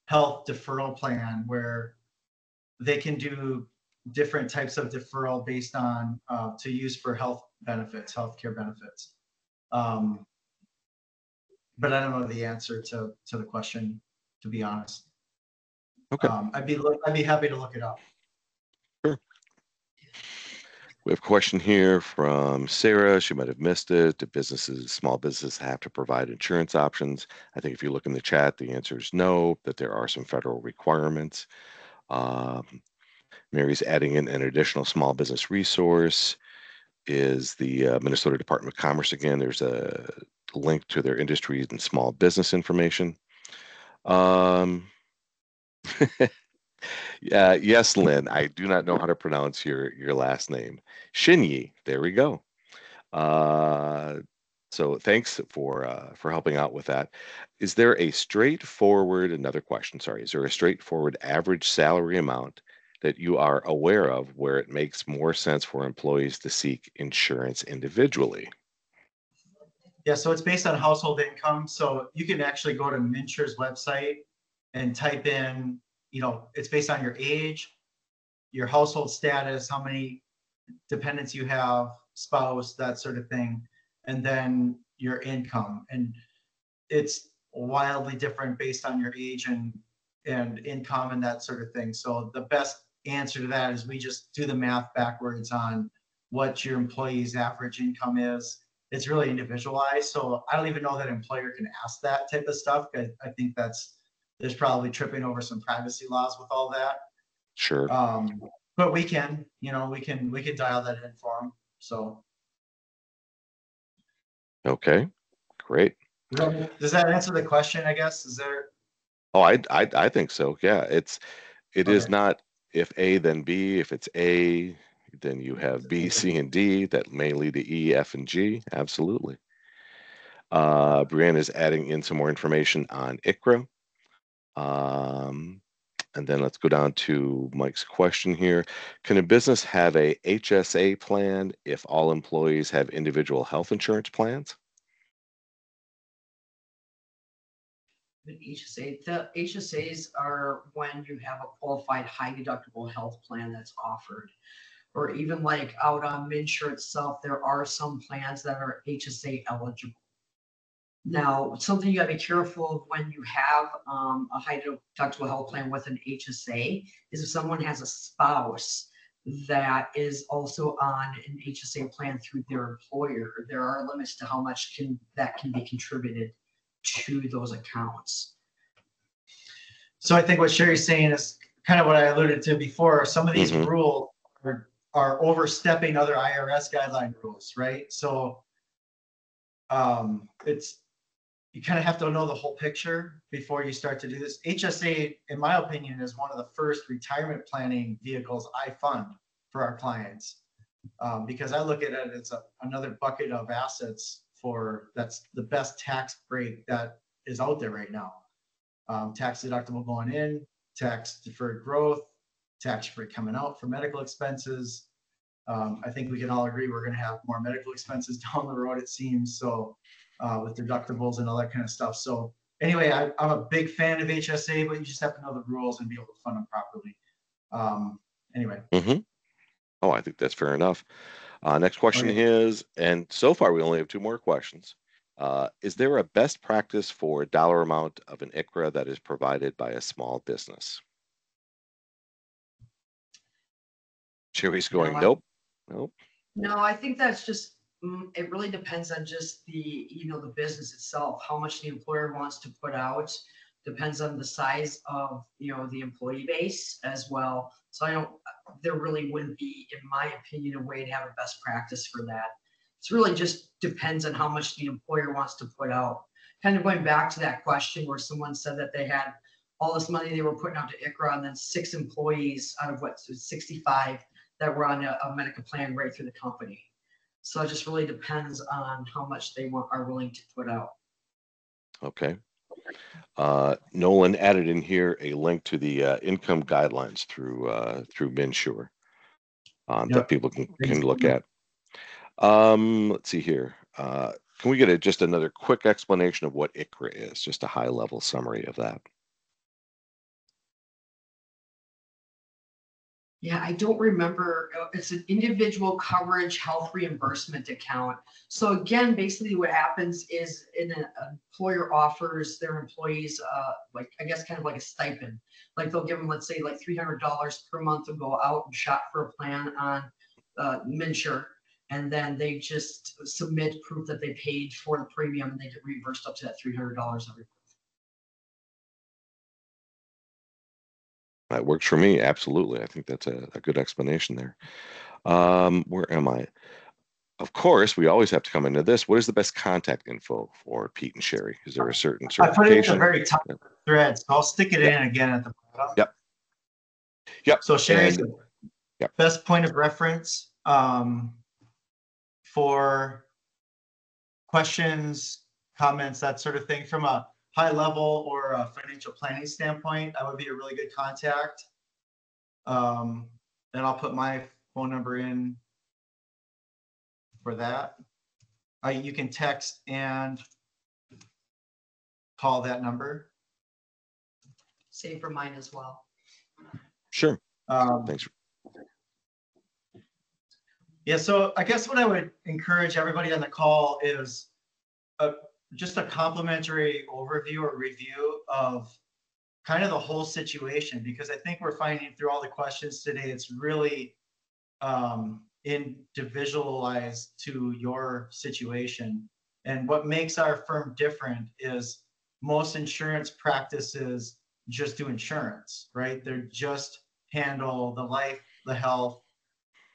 health deferral plan where they can do different types of deferral based on, uh, to use for health benefits, healthcare benefits. Um, but I don't know the answer to, to the question, to be honest. Okay. Um, I'd be, I'd be happy to look it up. We have a question here from Sarah. She might have missed it. Do businesses, small businesses have to provide insurance options? I think if you look in the chat, the answer is no, that there are some federal requirements. Um, Mary's adding in an additional small business resource is the uh, Minnesota Department of Commerce. Again, there's a link to their industries and small business information. Um, <laughs> yeah, yes, Lynn, I do not know how to pronounce your, your last name. Shinyi, there we go. Uh, so thanks for uh, for helping out with that. Is there a straightforward, another question, sorry, is there a straightforward average salary amount that you are aware of where it makes more sense for employees to seek insurance individually? Yeah, so it's based on household income. So you can actually go to MNsure's website and type in, you know, it's based on your age, your household status, how many dependents you have, spouse, that sort of thing, and then your income. And it's wildly different based on your age and, and income and that sort of thing. So the best answer to that is we just do the math backwards on what your employee's average income is. It's really individualized. So I don't even know that an employer can ask that type of stuff. I, I think that's, there's probably tripping over some privacy laws with all that. Sure. Um, but we can, you know, we can, we can dial that in for them. So Okay. Great. does that answer the question, I guess? Is there? Oh, I, I, I think so. Yeah, it's, it is Okay. not if A, then B. If it's A, then you have B, <laughs> C, and D that may lead to E, F, and G. Absolutely. Uh, Brianna is adding in some more information on ICHRA. Um, and then let's go down to Mike's question here. Can a business have a HSA plan if all employees have individual health insurance plans? The HSA, the HSAs are when you have a qualified high deductible health plan that's offered. Or even like out on MNsure itself, there are some plans that are HSA eligible. Now, something you gotta be careful of when you have um a high deductible health plan with an HSA is if someone has a spouse that is also on an HSA plan through their employer, there are limits to how much can, that can be contributed to those accounts. So I think what Sherry's saying is kind of what I alluded to before. Some of these Mhm. rules are, are overstepping other IRS guideline rules, right? So um, it's, you kind of have to know the whole picture before you start to do this. HSA, in my opinion, is one of the first retirement planning vehicles I fund for our clients. Um, because I look at it as a, another bucket of assets for, that's the best tax break that is out there right now. Um, tax deductible going in, tax deferred growth, tax free coming out for medical expenses. Um, I think we can all agree we're gonna have more medical expenses <laughs> down the road, it seems, so, uh, with deductibles and all that kind of stuff. So anyway, I, I'm a big fan of HSA, but you just have to know the rules and be able to fund them properly. Um, anyway, Mm-hmm. Oh, I think that's fair enough. Uh, next question Okay. is, and so far we only have two more questions. Uh, is there a best practice for dollar amount of an ICHRA that is provided by a small business? Sherry's going, nope, nope. No, I think that's just, mm, it really depends on just the, you know, the business itself, how much the employer wants to put out. Depends on the size of, you know, the employee base as well. So I don't, there really wouldn't be, in my opinion, a way to have a best practice for that. It's really just depends on how much the employer wants to put out. Kind of going back to that question where someone said that they had all this money they were putting out to ICHRA and then six employees out of what, so sixty-five that were on a, a medical plan right through the company. So it just really depends on how much they want, are willing to put out. Okay. Uh, Nolan added in here a link to the uh, income guidelines through uh, through MNsure um, that people can, can look at. Um, let's see here. Uh, can we get a, just another quick explanation of what ICHRA is? Just a high level summary of that. Yeah, I don't remember. uh, It's an individual coverage health reimbursement account. So again, basically what happens is an uh, employer offers their employees, uh, like, I guess kind of like a stipend. Like they'll give them, let's say like three hundred dollars per month to go out and shop for a plan on, uh, MNsure. And then they just submit proof that they paid for the premium and they get reimbursed up to that three hundred dollars every. That works for me. Absolutely. I think that's a, a good explanation there. Um, where am I? Of course, we always have to come into this. What is the best contact info for Pete and Sherry? Is there a certain I put it in the very top Yep. thread, so I'll stick it in again at the bottom. Yep. Yep, So Sherry's and- yep. best point of reference, um, for questions, comments, that sort of thing, from a high level or a financial planning standpoint, I would be a really good contact. Um, then I'll put my phone number in for that. Uh, you can text and call that number. Same for mine as well. Sure. Um, Thanks. Yeah, so I guess what I would encourage everybody on the call is a, just a complimentary overview or review of kind of the whole situation, because I think we're finding through all the questions today, it's really um, individualized to your situation. And what makes our firm different is most insurance practices just do insurance, right? They're just handle the life, the health,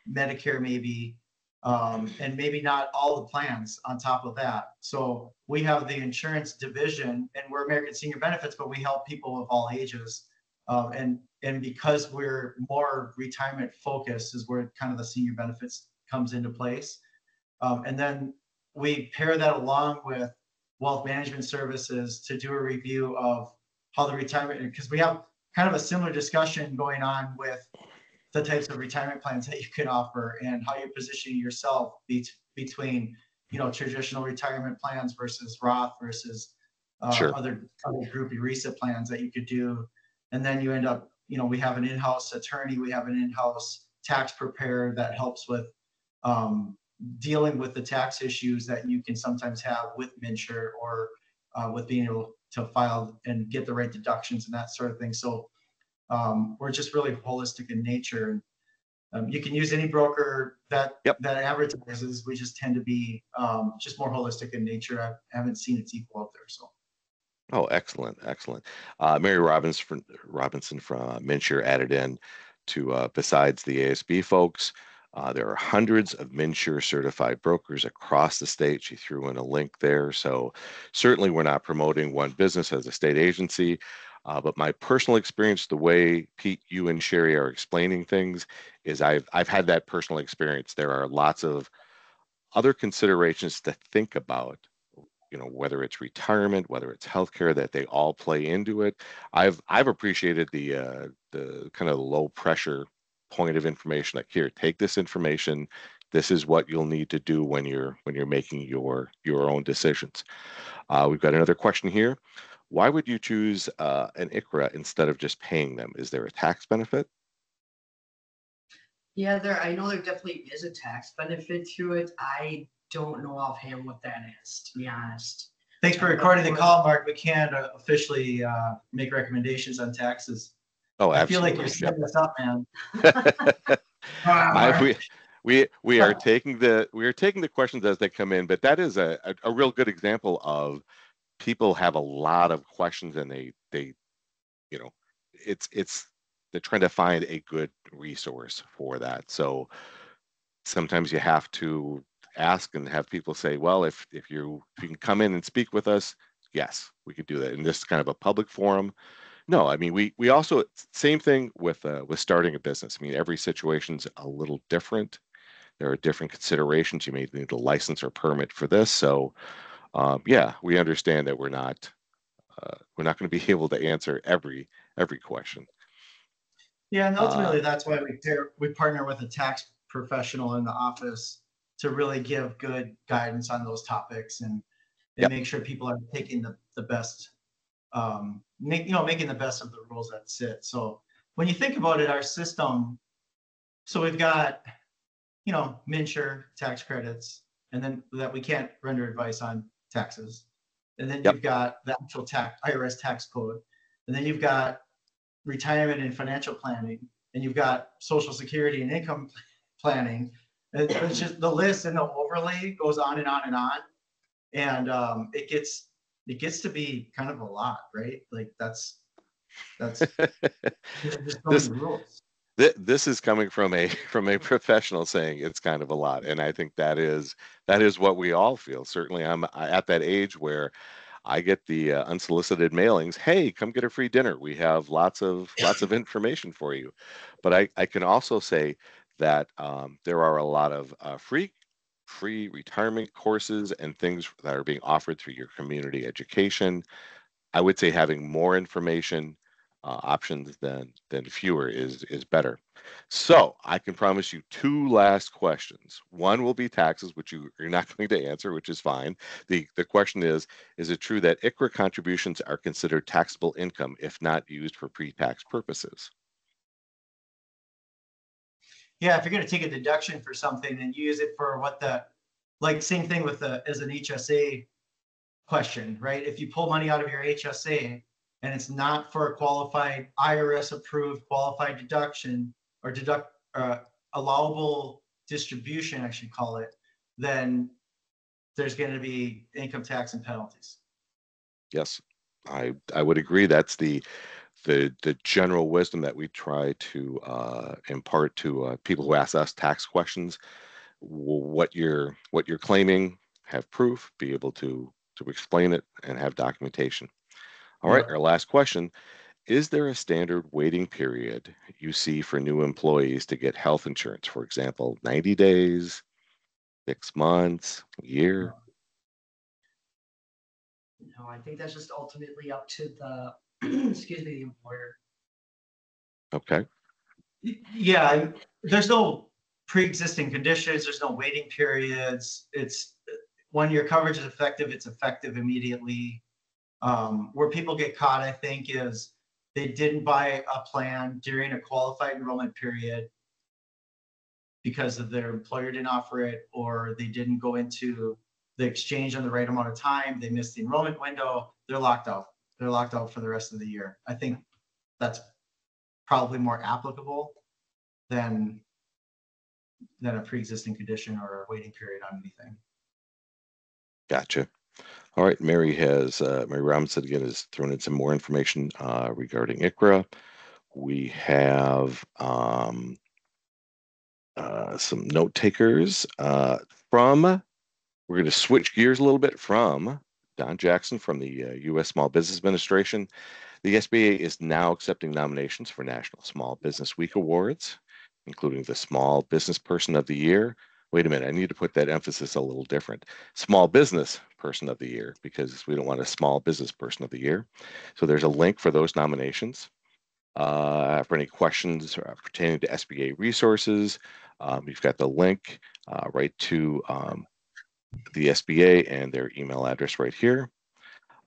Medicare maybe, um, and maybe not all the plans on top of that. So we have the insurance division and we're American Senior Benefits, but we help people of all ages. Uh, and, and because we're more retirement focused is where kind of the senior benefits comes into place. Um, and then we pair that along with wealth management services to do a review of how the retirement, because we have kind of a similar discussion going on with the types of retirement plans that you can offer and how you position yourself be- between, you know, traditional retirement plans versus Roth versus uh, Sure. other, other group ERISA plans that you could do. And then you end up, you know, we have an in-house attorney, we have an in-house tax preparer that helps with um, dealing with the tax issues that you can sometimes have with MNsure or uh, with being able to file and get the right deductions and that sort of thing. So um, we're just really holistic in nature. And um, you can use any broker that Yep. that advertises. We just tend to be um, just more holistic in nature. I haven't seen its equal out there. So Oh, excellent, excellent. Uh, Mary Robbins from Robinson from uh, MNsure added in to uh, besides the ASB folks. Uh, there are hundreds of MNsure certified brokers across the state. She threw in a link there. So certainly we're not promoting one business as a state agency. Uh, but my personal experience, the way Pete, you and Sherry are explaining things, is I've I've had that personal experience. There are lots of other considerations to think about you know whether it's retirement whether it's healthcare that they all play into it. I've i've appreciated the uh the kind of low pressure point of information like here take this information. This is what you'll need to do when you're when you're making your your own decisions. Uh, we've got another question here why would you choose uh, an ICHRA instead of just paying them is there a tax benefit Yeah, there, I know there definitely is a tax benefit to it. I don't know offhand what that is, to be honest. thanks for recording the call, Mark. We can't uh, officially uh, make recommendations on taxes. oh I feel like you're setting us up, man. <laughs> I, we, we we are taking the we are taking the questions as they come in, but that is a, a, a real good example of people have a lot of questions and they they you know it's it's they're trying to find a good resource for that. So sometimes you have to ask and have people say, well, if if you if you can come in and speak with us, yes, we could do that. In this kind of a public forum, no, I mean we we also same thing with uh, with starting a business. I mean every situation's a little different. There are different considerations. You may need a license or permit for this. So um, yeah, we understand that we're not uh, we're not going to be <laughs> able to answer every every question. Yeah, and Uh, ultimately, that's why we pair, we partner with a tax professional in the office to really give good guidance on those topics and, and Yep. make sure people are taking the, the best, um, make, you know, making the best of the rules that sit. So when you think about it, our system, so we've got, you know, MNsure tax credits, and then that we can't render advice on taxes. And then Yep. you've got the actual tax, IRS tax code. And then you've got retirement and financial planning, and you've got social security and income planning. And It's just the list and the overlay goes on and on and on. And um, it gets, it gets to be kind of a lot, right? Like that's, that's. <laughs> so This- many rules. Th- this is coming from a <laughs> from a professional saying it's kind of a lot and i think that is that is what we all feel. Certainly i'm at that age where i get the uh, unsolicited mailings hey come get a free dinner. We have lots of lots of information for you. But i i can also say that um, there are a lot of uh, free free retirement courses and things that are being offered through your community education. I would say having more information uh, options than than fewer is is better. So I can promise you two last questions. One will be taxes, which you, you're not <laughs> going to answer, which is fine. The the question is, is it true that ICHRA contributions are considered taxable income if not used for pre-tax purposes? Yeah, if you're gonna take a deduction for something, and use it for what the, like, same thing with the, as an HSA question, right? If you pull money out of your HSA and it's not for a qualified IRS approved qualified deduction or deduct, uh, allowable distribution, I should call it, then there's gonna be income tax and penalties. Yes, I, I would agree. That's the, the, the general wisdom that we try to uh, impart to uh, people who ask us tax questions. What you're, what you're claiming, have proof, be able to, to explain it and have documentation. All right, our last question. Is there a standard waiting period you see for new employees to get health insurance? For example, 90 days, six months, a year? No, I think that's just ultimately up to the, <clears throat> excuse me, the employer. Okay, Yeah, and there's no pre-existing conditions, there's no waiting periods. It's, when your coverage is effective, it's effective immediately. Um, where people get caught, I think, is they didn't buy a plan during a qualified enrollment period because of their employer didn't offer it, or they didn't go into the exchange on the right amount of time, they missed the enrollment window, they're locked out. They're locked out for the rest of the year. I think that's probably more applicable than than a pre-existing condition or a waiting period on anything. gotcha. All right, Mary has, uh, Mary Robinson again has thrown in some more information uh, regarding ICHRA. We have um, uh, some note takers uh, from, we're going to switch gears a little bit from Don Jackson from the uh, U.S. Small Business Administration. The SBA is now accepting nominations for National Small Business Week Awards, including the Small Business Person of the Year. Wait a minute, I need to put that emphasis a little different. Small Business Person of the Year, because we don't want a Small Business Person of the Year. So there's a link for those nominations. Uh, for any questions pertaining to SBA resources, um, you've got the link uh, right to um, the SBA and their email address right here.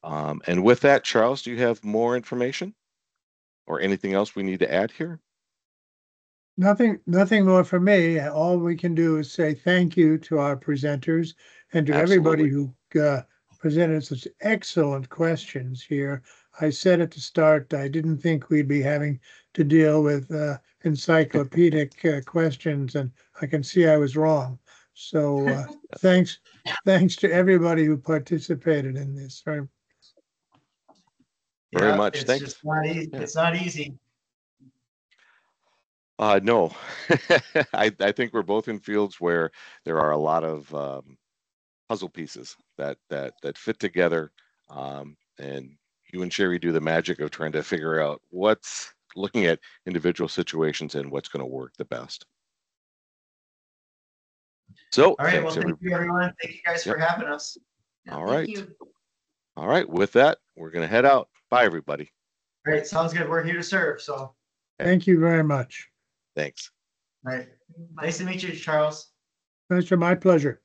Um, and with that, Charles, do you have more information or anything else we need to add here? Nothing, nothing more for me. All we can do is say thank you to our presenters and to everybody who uh, presented such excellent questions here. I said at the start, I didn't think we'd be having to deal with uh, encyclopedic uh, questions, and I can see I was wrong. So uh, <laughs> thanks, thanks to everybody who participated in this. Right? Very Yeah, much. It's Thanks. just not easy. Yeah. It's not easy. Uh, no, <laughs> I, I think we're both in fields where there are a lot of um, puzzle pieces that that that fit together, um, and you and Sherry do the magic of trying to figure out what's looking at individual situations and what's going to work the best. So, All right, well, thank every- you, everyone. Thank you guys for having us. Yeah, All thank right. you. all right. With that, we're going to head out. Bye, everybody. All right, sounds good. We're here to serve, so, Thank you very much. Thanks. right. Nice to meet you, Charles. It's my pleasure.